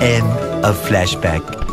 End of flashback.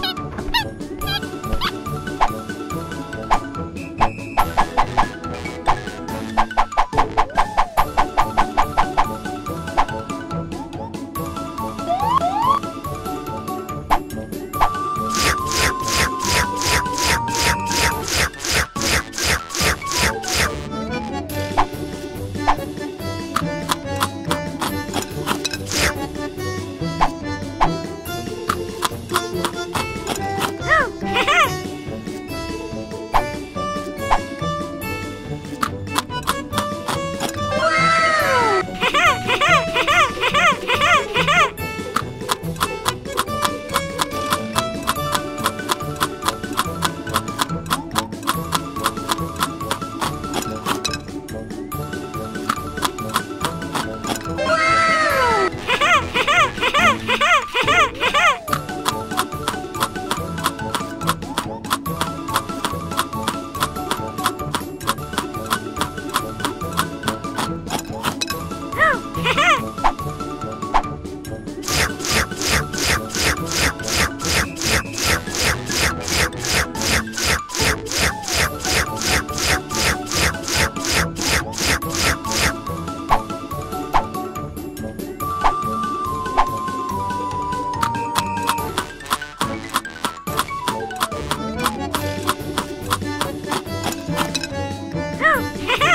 Ha-ha!